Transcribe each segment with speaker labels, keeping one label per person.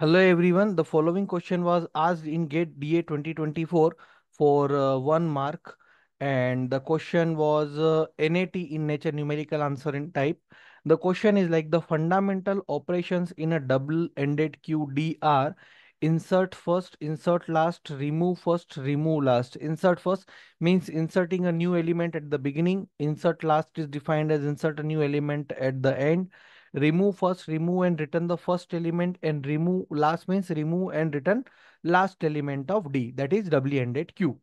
Speaker 1: Hello everyone. The following question was asked in GATE DA 2024 for uh, one mark and the question was uh, NAT in nature numerical answer in type. The question is like the fundamental operations in a double-ended queue DR insert first, insert last, remove first, remove last. Insert first means inserting a new element at the beginning. Insert last is defined as insert a new element at the end remove first, remove and return the first element and remove last means remove and return last element of D that is doubly-ended queue.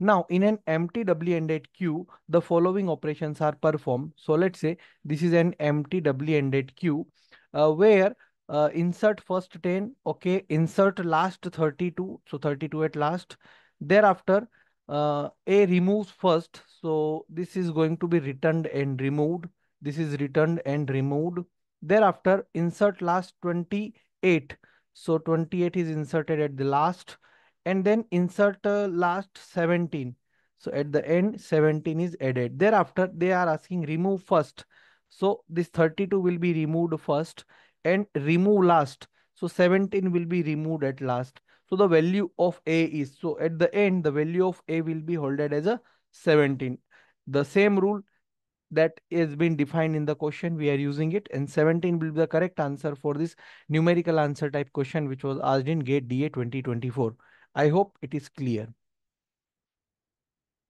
Speaker 1: Now in an empty doubly-ended queue, the following operations are performed. So let's say this is an empty doubly-ended queue uh, where uh, insert first 10, okay, insert last 32, so 32 at last. Thereafter, uh, A removes first, so this is going to be returned and removed. This is returned and removed. Thereafter, insert last 28. So 28 is inserted at the last and then insert uh, last 17. So at the end, 17 is added. Thereafter, they are asking remove first. So this 32 will be removed first and remove last. So 17 will be removed at last. So the value of A is, so at the end, the value of A will be holded as a 17. The same rule that is been defined in the question we are using it. And 17 will be the correct answer for this numerical answer type question which was asked in gate da 2024 i hope it is clear